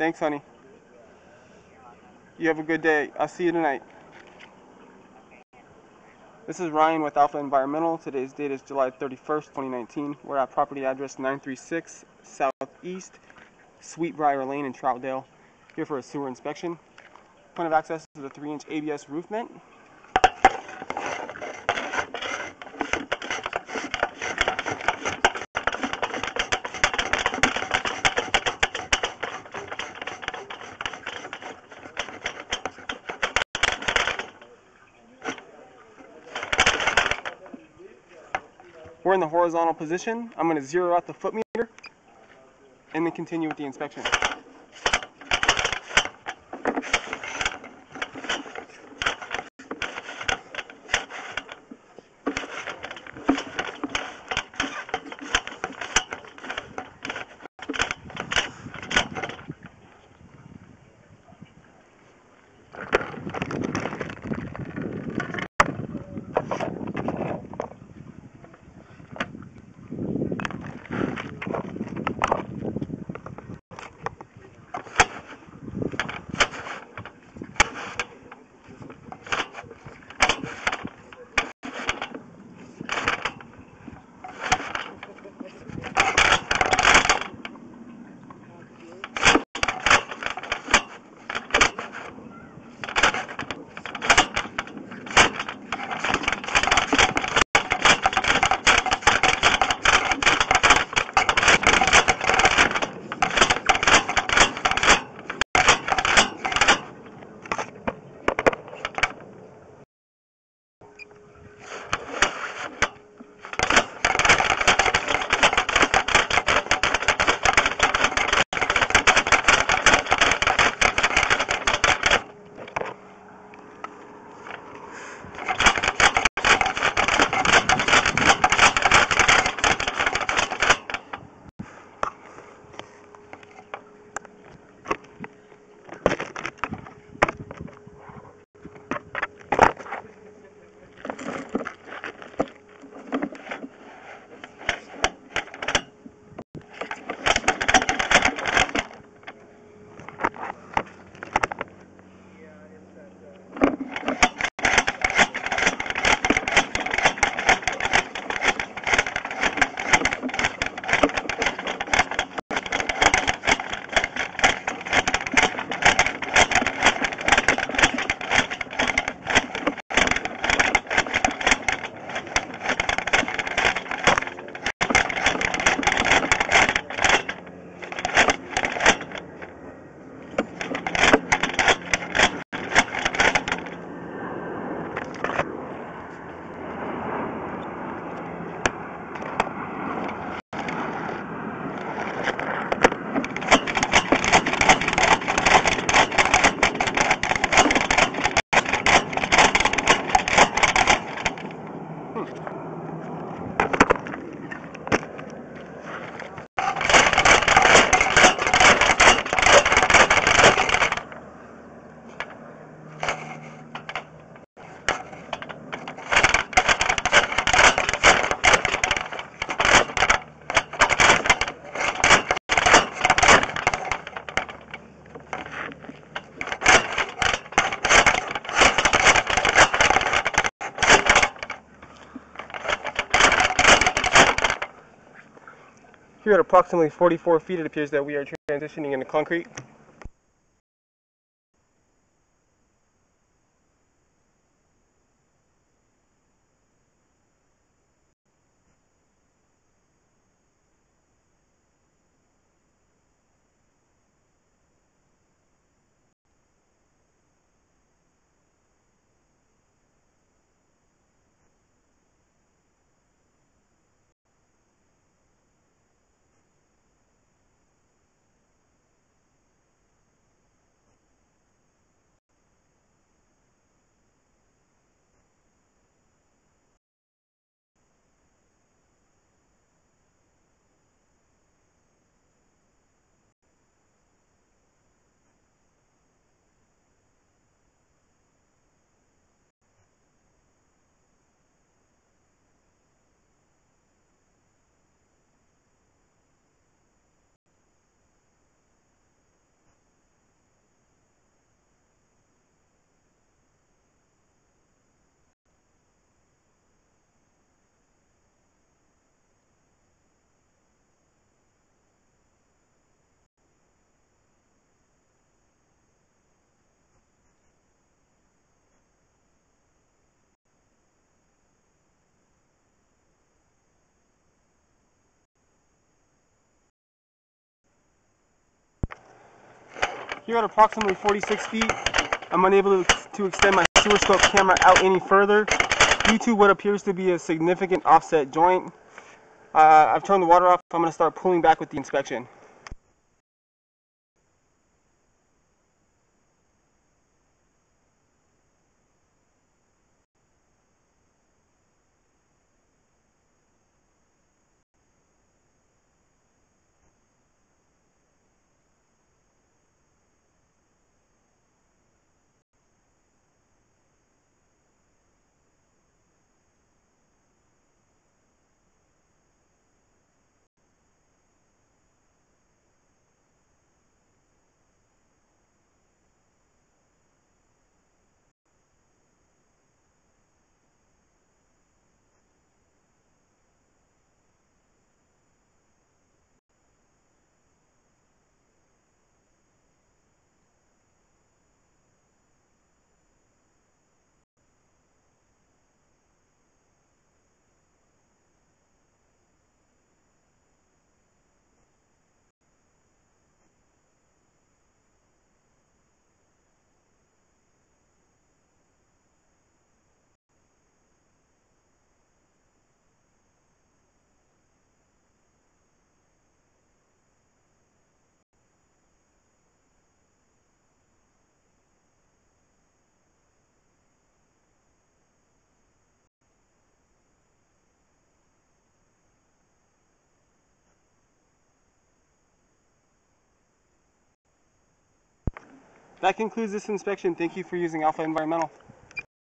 Thanks, honey. You have a good day. I'll see you tonight. This is Ryan with Alpha Environmental. Today's date is July 31st, 2019. We're at property address 936 Southeast Sweetbriar Lane in Troutdale. Here for a sewer inspection. Point of access is the 3-inch ABS roof vent. We're in the horizontal position. I'm going to zero out the foot meter and then continue with the inspection. Here at approximately 44 feet, it appears that we are transitioning into concrete. Here at approximately 46 feet, I'm unable to, extend my sewer scope camera out any further due to what appears to be a significant offset joint. Uh, I've turned the water off. I'm going to start pulling back with the inspection. That concludes this inspection. Thank you for using Alpha Environmental.